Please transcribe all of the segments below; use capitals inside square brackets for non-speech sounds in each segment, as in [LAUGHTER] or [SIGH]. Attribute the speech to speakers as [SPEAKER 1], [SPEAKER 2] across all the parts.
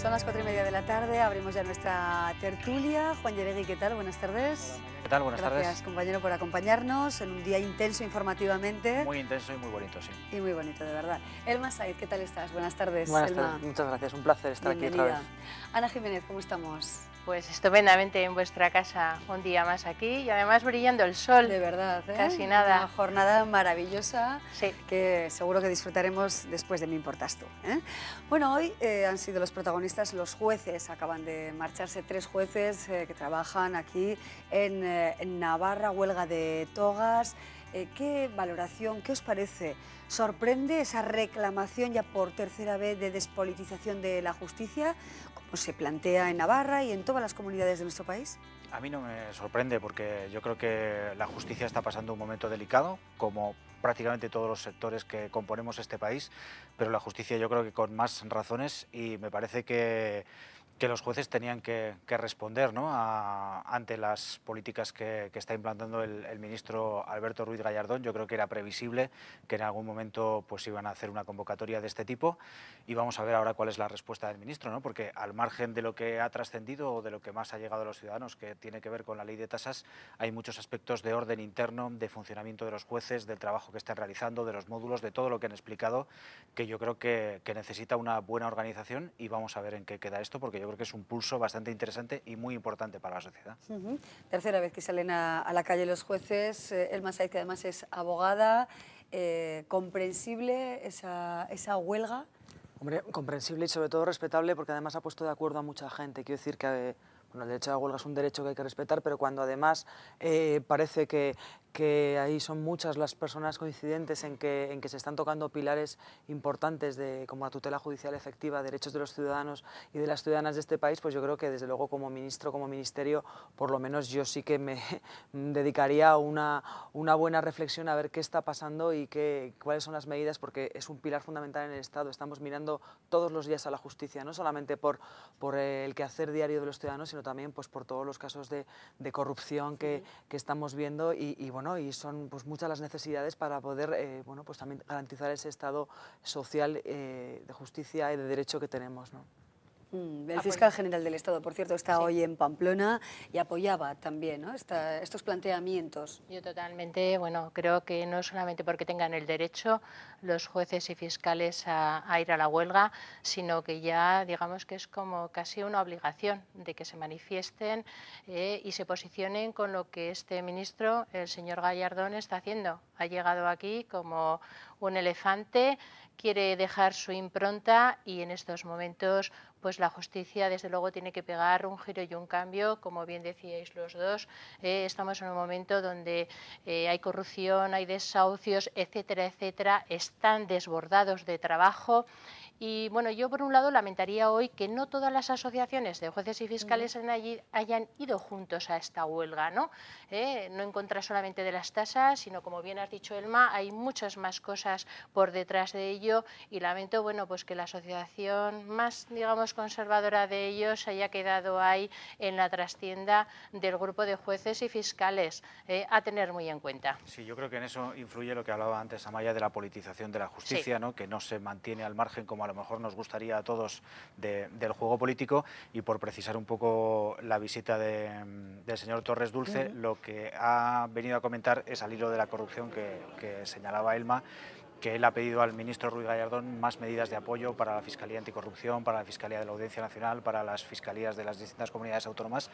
[SPEAKER 1] Son las cuatro y media de la tarde, abrimos ya nuestra tertulia. Juan Yeregui, ¿qué tal? Buenas tardes.
[SPEAKER 2] ¿Qué tal? Buenas
[SPEAKER 1] Gracias,
[SPEAKER 2] tardes.
[SPEAKER 1] compañero, por acompañarnos en un día intenso informativamente.
[SPEAKER 2] Muy intenso y muy bonito, sí.
[SPEAKER 1] Y muy bonito, de verdad. Elma Said, ¿qué tal estás? Buenas tardes.
[SPEAKER 3] Buenas
[SPEAKER 1] Elma.
[SPEAKER 3] tardes, muchas gracias. Un placer estar aquí otra
[SPEAKER 1] Bienvenida.
[SPEAKER 3] vez.
[SPEAKER 1] Ana Jiménez, ¿cómo estamos?
[SPEAKER 4] Pues estupendamente en vuestra casa, un día más aquí y además brillando el sol.
[SPEAKER 1] De verdad, ¿eh?
[SPEAKER 4] Casi nada.
[SPEAKER 1] Una jornada maravillosa
[SPEAKER 4] Sí.
[SPEAKER 1] que seguro que disfrutaremos después de Me Importas Tú. ¿eh? Bueno, hoy eh, han sido los protagonistas los jueces. Acaban de marcharse tres jueces que trabajan aquí en, en Navarra, huelga de togas. Eh, ¿Qué valoración, qué os parece? ¿Sorprende esa reclamación ya por tercera vez de despolitización de la justicia, como se plantea en Navarra y en todas las comunidades de nuestro país?
[SPEAKER 2] A mí no me sorprende porque yo creo que la justicia está pasando un momento delicado, como prácticamente todos los sectores que componemos este país, pero la justicia yo creo que con más razones y me parece que, que los jueces tenían que, responder ¿no? ante las políticas que, está implantando el, el ministro Alberto Ruiz Gallardón. Yo creo que era previsible que en algún momento pues, iban a hacer una convocatoria de este tipo y vamos a ver ahora cuál es la respuesta del ministro, ¿no? porque al margen de lo que ha trascendido o de lo que más ha llegado a los ciudadanos, que tiene que ver con la ley de tasas, hay muchos aspectos de orden interno, de funcionamiento de los jueces, del trabajo que están realizando, de los módulos, de todo lo que han explicado, que yo creo que, que necesita una buena organización y vamos a ver en qué queda esto, porque yo creo que es un pulso bastante interesante y muy importante para la sociedad.
[SPEAKER 1] Tercera vez que salen a, a la calle los jueces. Eh, Elma Said, que además es abogada, eh, comprensible esa, esa huelga.
[SPEAKER 3] Hombre, comprensible y sobre todo respetable porque además ha puesto de acuerdo a mucha gente. Quiero decir que eh, bueno, el derecho a la huelga es un derecho que hay que respetar, pero cuando además eh, parece que, que ahí son muchas las personas coincidentes en que, en que se están tocando pilares importantes de, como la tutela judicial efectiva, derechos de los ciudadanos y de las ciudadanas de este país, pues yo creo que desde luego como ministro, como ministerio, por lo menos yo sí que me [LAUGHS] dedicaría a una, una buena reflexión a ver qué está pasando y qué, cuáles son las medidas, porque es un pilar fundamental en el Estado. Estamos mirando todos los días a la justicia, no solamente por, por el quehacer diario de los ciudadanos, sino también pues, por todos los casos de, de corrupción que, que estamos viendo y, y, bueno, y son pues, muchas las necesidades para poder eh, bueno, pues, también garantizar ese Estado social eh, de justicia y de derecho que tenemos. ¿no?
[SPEAKER 1] Mm, El fiscal general del Estado, por cierto, está
[SPEAKER 4] Sí.
[SPEAKER 1] hoy en Pamplona y apoyaba también ¿no? Esta- estos planteamientos.
[SPEAKER 4] Yo totalmente, bueno, creo que no solamente porque tengan el derecho los jueces y fiscales a, a ir a la huelga, sino que ya digamos que es como casi una obligación de que se manifiesten eh, y se posicionen con lo que este ministro, el señor Gallardón, está haciendo. Ha llegado aquí como un elefante, quiere dejar su impronta y en estos momentos pues la justicia desde luego tiene que pegar un giro y un cambio, como bien decíais los dos. eh, estamos en un momento donde eh, hay corrupción, hay desahucios, etcétera, etcétera, están desbordados de trabajo. Y bueno, yo por un lado lamentaría hoy que no todas las asociaciones de jueces y fiscales han allí- hayan ido juntos a esta huelga, ¿no? Eh, no en contra solamente de las tasas, sino como bien has dicho Elma, hay muchas más cosas por detrás de ello y lamento, bueno, pues que la asociación más, digamos, conservadora de ellos haya quedado ahí en la trastienda del grupo de jueces y fiscales, eh, a tener muy en cuenta.
[SPEAKER 2] Sí, yo creo que en eso influye lo que hablaba antes Amaya de la politización de la justicia, ¿no? que no se mantiene al margen como a lo mejor nos gustaría a todos de- del juego político. Y por precisar un poco la visita de, del señor Torres Dulce, lo que ha venido a comentar es al hilo de la corrupción que, que señalaba Elma que él ha pedido al ministro Ruiz Gallardón más medidas de apoyo para la Fiscalía Anticorrupción, para la Fiscalía de la Audiencia Nacional, para las fiscalías de las distintas comunidades autónomas,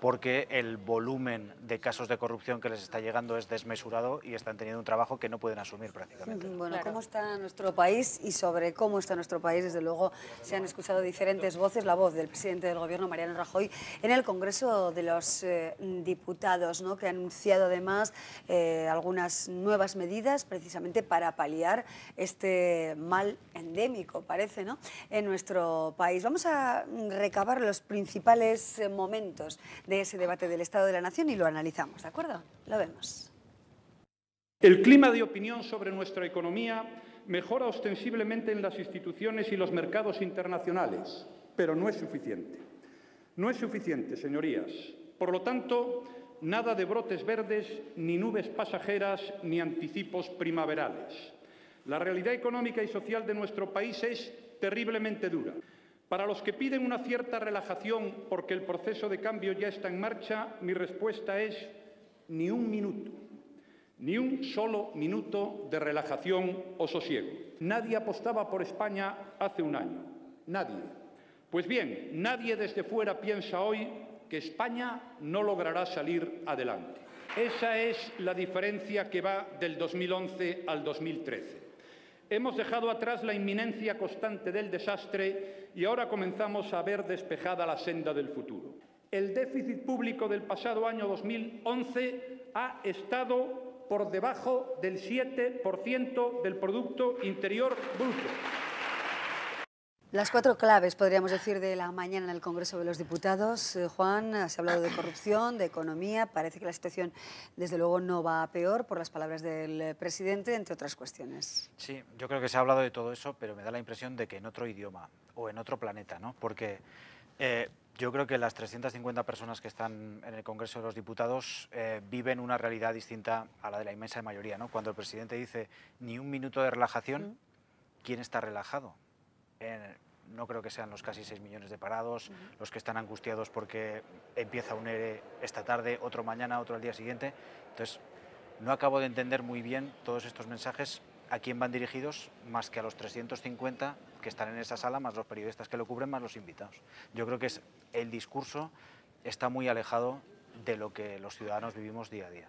[SPEAKER 2] porque el volumen de casos de corrupción que les está llegando es desmesurado y están teniendo un trabajo que no pueden asumir prácticamente.
[SPEAKER 1] Bueno,
[SPEAKER 4] Claro.
[SPEAKER 1] ¿cómo está nuestro país? Y sobre cómo está nuestro país, desde luego, se han escuchado diferentes voces. La voz del presidente del Gobierno, Mariano Rajoy, en el Congreso de los eh, Diputados, ¿no? que ha anunciado además eh, algunas nuevas medidas precisamente para paliar este mal endémico, parece, ¿no? en nuestro país. Vamos a recabar los principales eh, momentos de ese debate del Estado de la Nación y lo analizamos, ¿de acuerdo? Lo vemos.
[SPEAKER 5] El clima de opinión sobre nuestra economía mejora ostensiblemente en las instituciones y los mercados internacionales, pero no es suficiente. No es suficiente, señorías. Por lo tanto, nada de brotes verdes, ni nubes pasajeras, ni anticipos primaverales. La realidad económica y social de nuestro país es terriblemente dura. Para los que piden una cierta relajación porque el proceso de cambio ya está en marcha, mi respuesta es ni un minuto, ni un solo minuto de relajación o sosiego. Nadie apostaba por España hace un año, nadie. Pues bien, nadie desde fuera piensa hoy que España no logrará salir adelante. Esa es la diferencia que va del 2011 al 2013. Hemos dejado atrás la inminencia constante del desastre y ahora comenzamos a ver despejada la senda del futuro. El déficit público del pasado año 2011 ha estado por debajo del 7% del Producto Interior Bruto.
[SPEAKER 1] Las cuatro claves, podríamos decir, de la mañana en el Congreso de los Diputados. Eh, Juan, se ha hablado de corrupción, de economía. Parece que la situación, desde luego, no va a peor, por las palabras del presidente, entre otras cuestiones.
[SPEAKER 2] Sí, yo creo que se ha hablado de todo eso, pero me da la impresión de que en otro idioma o en otro planeta, ¿no? Porque eh, yo creo que las 350 personas que están en el Congreso de los Diputados eh, viven una realidad distinta a la de la inmensa mayoría, ¿no? Cuando el presidente dice ni un minuto de relajación, ¿quién está relajado? No creo que sean los casi 6 millones de parados, los que están angustiados porque empieza un ERE esta tarde, otro mañana, otro al día siguiente. Entonces, no acabo de entender muy bien todos estos mensajes a quién van dirigidos, más que a los 350 que están en esa sala, más los periodistas que lo cubren, más los invitados. Yo creo que es, el discurso está muy alejado de lo que los ciudadanos vivimos día a día.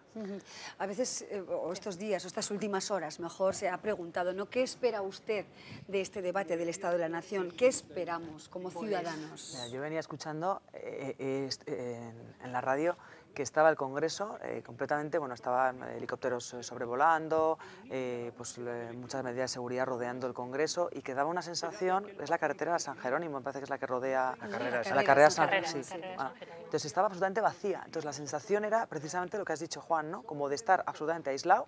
[SPEAKER 1] A veces, eh, o estos días, o estas últimas horas, mejor se ha preguntado, ¿no? ¿qué espera usted de este debate del Estado de la Nación? ¿Qué esperamos como pues, ciudadanos?
[SPEAKER 3] yo venía escuchando eh, eh, en la radio que estaba el Congreso eh, completamente, bueno, estaban helicópteros eh, sobrevolando, eh, pues muchas medidas de seguridad rodeando el Congreso y que daba una sensación, es la carretera de San Jerónimo, me parece que es la que rodea
[SPEAKER 2] la carrera,
[SPEAKER 3] la carrera San, Jerónimo. Sí, entonces estaba absolutamente vacía, entonces la sensación era precisamente lo que has dicho Juan, ¿no? Como de estar absolutamente aislado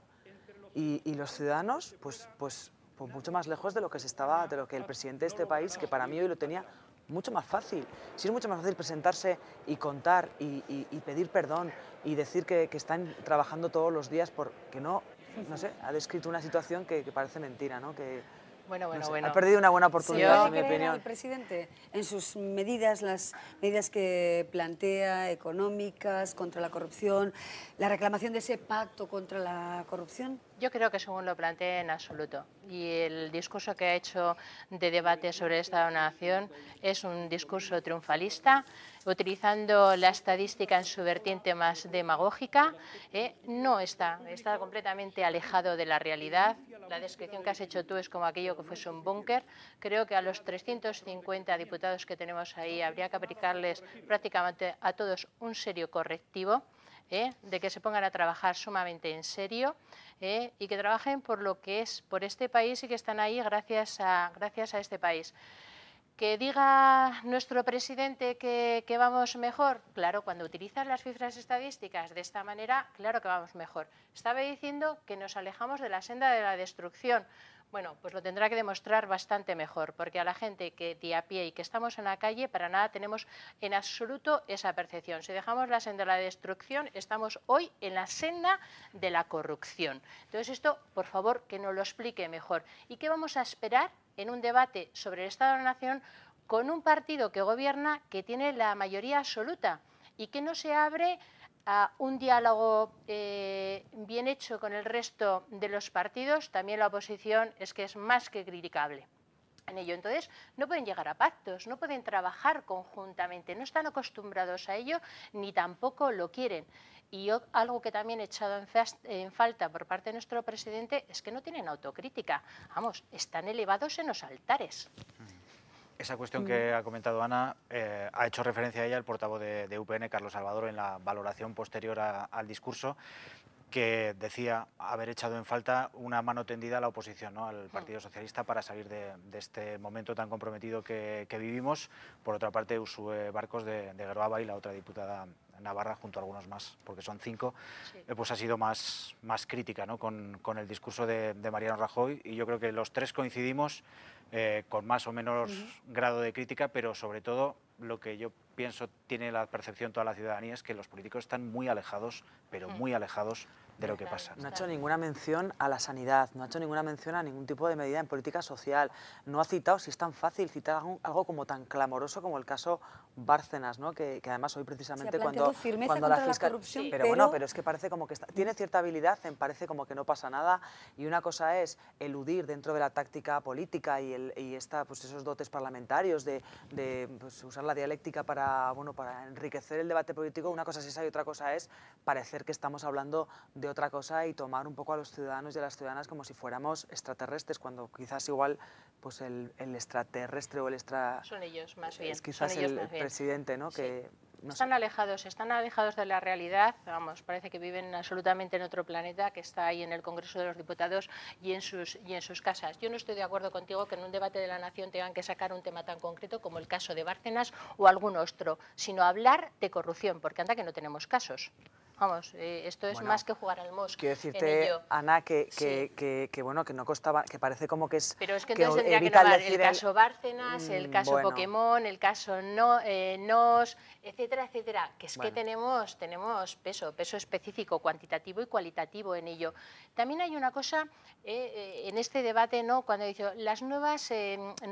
[SPEAKER 3] y, y los ciudadanos, pues, pues, pues mucho más lejos de lo que se estaba, de lo que el presidente de este país, que para mí hoy lo tenía mucho más fácil. Si es mucho más fácil presentarse y contar y, pedir perdón y decir que, están trabajando todos los días porque no, no sé, ha descrito una situación que, parece mentira, ¿no? Que,
[SPEAKER 4] bueno, bueno, bueno.
[SPEAKER 3] Ha perdido una buena oportunidad, en mi opinión.
[SPEAKER 1] el presidente en sus medidas, las medidas que plantea, económicas, contra la corrupción, la reclamación de ese pacto contra la corrupción?
[SPEAKER 4] Yo creo que según lo plantea en absoluto. Y el discurso que ha hecho de debate sobre el Estado de la Nación es un discurso triunfalista, utilizando la estadística en su vertiente más demagógica. ¿eh? No está, está completamente alejado de la realidad. La descripción que has hecho tú es como aquello que fuese un búnker. Creo que a los 350 diputados que tenemos ahí habría que aplicarles prácticamente a todos un serio correctivo. ¿Eh? de que se pongan a trabajar sumamente en serio ¿eh? y que trabajen por lo que es, por este país y que están ahí gracias a, gracias a este país. Que diga nuestro presidente que, vamos mejor, claro, cuando utilizan las cifras estadísticas de esta manera, claro que vamos mejor. Estaba diciendo que nos alejamos de la senda de la destrucción. Bueno, pues lo tendrá que demostrar bastante mejor, porque a la gente que de a pie y que estamos en la calle, para nada tenemos en absoluto esa percepción. Si dejamos la senda de la destrucción, estamos hoy en la senda de la corrupción. Entonces esto, por favor, que nos lo explique mejor. ¿Y qué vamos a esperar en un debate sobre el Estado de la Nación con un partido que gobierna que tiene la mayoría absoluta y que no se abre a un diálogo eh, bien hecho con el resto de los partidos, también la oposición es que es más que criticable en ello. Entonces, no pueden llegar a pactos, no pueden trabajar conjuntamente, no están acostumbrados a ello ni tampoco lo quieren. Y algo que también he echado en, en, falta por parte de nuestro presidente es que no tienen autocrítica. Vamos, están elevados en los altares.
[SPEAKER 2] Esa cuestión que ha comentado Ana eh, ha hecho referencia a ella el portavoz de, UPN, Carlos Salvador, en la valoración posterior al discurso que decía haber echado en falta una mano tendida a la oposición, ¿no? al Partido Socialista, para salir de, este momento tan comprometido que, vivimos. Por otra parte, Usue Barcos de, de y la otra diputada Navarra, junto a algunos más, porque son cinco, eh, pues ha sido más, más crítica ¿no? con, con, el discurso de, de Mariano Rajoy y yo creo que los tres coincidimos eh, con más o menos grado de crítica, pero sobre todo lo que yo pienso tiene la percepción toda la ciudadanía es que los políticos están muy alejados, pero muy alejados de lo que pasa.
[SPEAKER 3] No ha hecho ninguna mención a la sanidad, no ha hecho ninguna mención a ningún tipo de medida en política social, no ha citado, si es tan fácil, citar algo, como tan clamoroso como el caso Bárcenas, ¿no? que, además hoy precisamente cuando, cuando
[SPEAKER 1] la fiscal... corrupción,
[SPEAKER 3] pero, bueno, pero es que parece como que tiene cierta habilidad, en parece como que no pasa nada, y una cosa es eludir dentro de la táctica política y, el, y esta, pues esos dotes parlamentarios de, de pues, usar la dialéctica para, bueno, para enriquecer el debate político, una cosa es esa y otra cosa es parecer que estamos hablando de otra cosa y tomar un poco a los ciudadanos y a las ciudadanas como si fuéramos extraterrestres, cuando quizás igual pues el, el extraterrestre o el extra...
[SPEAKER 4] Son ellos más bien.
[SPEAKER 3] Es quizás el, presidente, ¿no? Que,
[SPEAKER 4] están alejados, están alejados de la realidad, vamos, parece que viven absolutamente en otro planeta que está ahí en el Congreso de los Diputados y en sus, y en sus casas. Yo no estoy de acuerdo contigo que en un debate de la nación tengan que sacar un tema tan concreto como el caso de Bárcenas o algún otro, sino hablar de corrupción, porque anda que no tenemos casos. Vamos, eh, esto es más que jugar al mosque.
[SPEAKER 3] Quiero decirte, Ana, que, que, que, bueno, que no costaba, que parece como que es.
[SPEAKER 4] Pero es que entonces tendría que nombrar el, caso Bárcenas, el mm, caso Pokémon, el caso no, eh, Nos, etcétera, etcétera. Que es que tenemos, tenemos peso, peso específico, cuantitativo y cualitativo en ello. También hay una cosa eh, en este debate, ¿no? Cuando dice las nuevas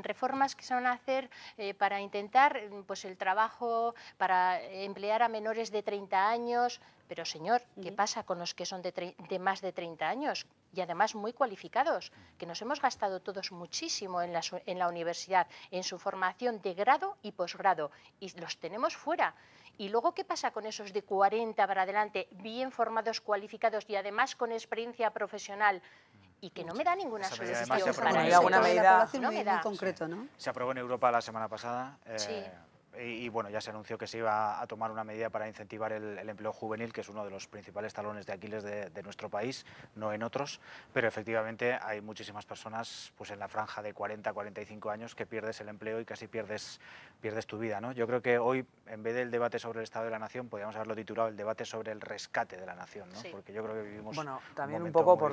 [SPEAKER 4] reformas que se van a hacer para intentar pues el trabajo, para emplear a menores de 30 años. Pero señor, ¿qué pasa con los que son de, más de 30 años y además muy cualificados? Que nos hemos gastado todos muchísimo en la, en la universidad, en su formación de grado y posgrado, y los tenemos fuera. ¿Y luego qué pasa con esos de 40 para adelante, bien formados, cualificados y además con experiencia profesional? y que no me da ninguna solución para
[SPEAKER 1] eso. Alguna medida no me da. concreto, ¿no?
[SPEAKER 2] Se aprobó en Europa la semana pasada. Eh, y, bueno, ya se anunció que se iba a tomar una medida para incentivar el, empleo juvenil, que es uno de los principales talones de Aquiles de, nuestro país, no en otros, pero efectivamente hay muchísimas personas pues en la franja de 40 45 años que pierdes el empleo y casi pierdes, pierdes tu vida. ¿no? Yo creo que hoy, en vez del debate sobre el Estado de la Nación, podríamos haberlo titulado el debate sobre el rescate de la Nación, ¿no? porque yo creo que vivimos
[SPEAKER 3] Bueno, también un, poco por,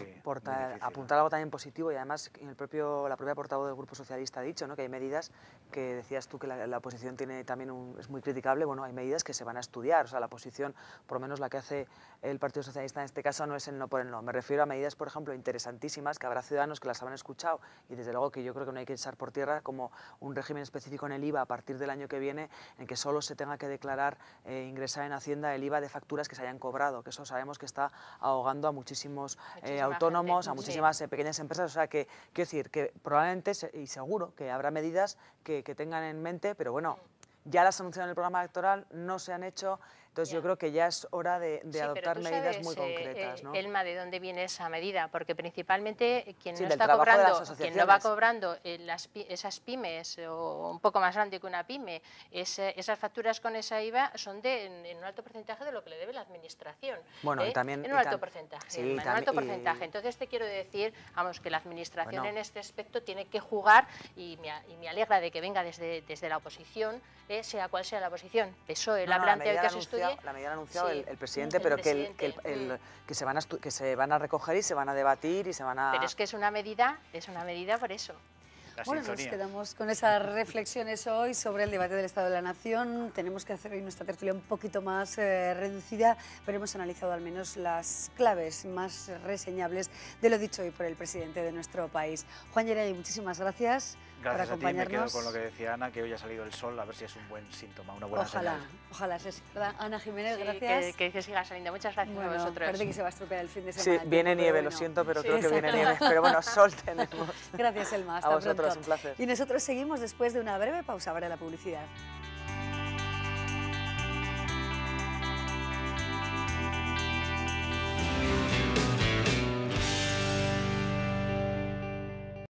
[SPEAKER 3] apuntar algo también positivo y además el propio, la propia portavoz del Grupo Socialista ha dicho ¿no? que hay medidas que decías tú que la, la oposición tiene también es muy criticable, bueno, hay medidas que se van a estudiar, o sea, la posición, por lo menos la que hace el Partido Socialista en este caso, no es el no por el no. Me refiero a medidas, por ejemplo, interesantísimas, que habrá ciudadanos que las habrán escuchado y desde luego que yo creo que no hay que echar por tierra, como un régimen específico en el IVA a partir del año que viene, en que solo se tenga que declarar, e ingresar en Hacienda el IVA de facturas que se hayan cobrado, que eso sabemos que está ahogando a muchísimos eh, autónomos, a muchísimas eh, pequeñas empresas, o sea, que quiero decir que probablemente y seguro que habrá medidas que, que tengan en mente, pero bueno, ya las anunciaron en el programa electoral, no se han hecho, entonces yo creo que ya es hora de, adoptar medidas muy concretas. ¿no?
[SPEAKER 4] Elma, ¿de dónde viene esa medida? Porque principalmente quien no está cobrando, quien no va cobrando eh, las, esas pymes o un poco más grande que una pyme, esas facturas con esa IVA son de en, un alto porcentaje de lo que le debe la administración.
[SPEAKER 3] Bueno, y ¿eh? también
[SPEAKER 4] en un alto porcentaje, en un alto porcentaje. Entonces te quiero decir, vamos, que la administración en este aspecto tiene que jugar y me, alegra de que venga desde, desde la oposición, eh, sea cual sea la oposición. PSOE la plantea que se
[SPEAKER 3] la medida ha anunciado el, presidente, pero que, que, se van a que se van a recoger y se van a debatir y se van a...
[SPEAKER 4] Pero es que es una medida, es una medida por eso.
[SPEAKER 1] bueno, nos quedamos con esas reflexiones hoy sobre el debate del Estado de la Nación. Tenemos que hacer hoy nuestra tertulia un poquito más eh, reducida, pero hemos analizado al menos las claves más reseñables de lo dicho hoy por el presidente de nuestro país. Juan Yeregui, muchísimas gracias.
[SPEAKER 2] Gracias
[SPEAKER 1] a ti, me
[SPEAKER 2] quedo con lo que decía Ana, que hoy ha salido el sol, a ver si es un buen síntoma, una buena
[SPEAKER 1] ojalá,
[SPEAKER 2] señal.
[SPEAKER 1] Ojalá, sea. Ana Jiménez, gracias.
[SPEAKER 4] Que, que, siga saliendo, muchas gracias a vosotros.
[SPEAKER 1] Parece que se va a estropear el fin de semana.
[SPEAKER 3] Sí, viene nieve, lo siento, pero creo que viene nieve. Pero bueno, sol [LAUGHS] tenemos.
[SPEAKER 1] Gracias, Elma, hasta
[SPEAKER 3] a vosotros, un placer.
[SPEAKER 1] Y nosotros seguimos después de una breve pausa para la publicidad.